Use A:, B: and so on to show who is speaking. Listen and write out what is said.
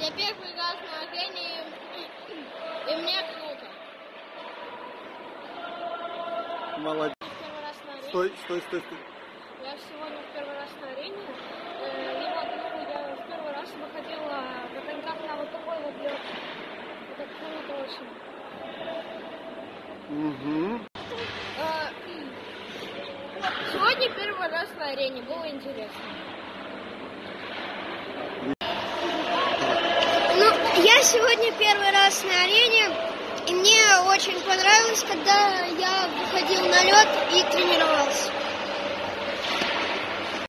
A: Я первый раз на арене, и, и мне круто.
B: Молодец. Стой, стой, стой, стой.
A: Я сегодня в первый раз на арене. Э, И вот я в первый раз выходила на коньках на вот такой вот лед. Это круто очень.
B: Угу.
A: Э, Сегодня первый раз на арене. Было интересно.
C: Я сегодня первый раз на арене, и мне очень понравилось, когда я выходил на лед и тренировался.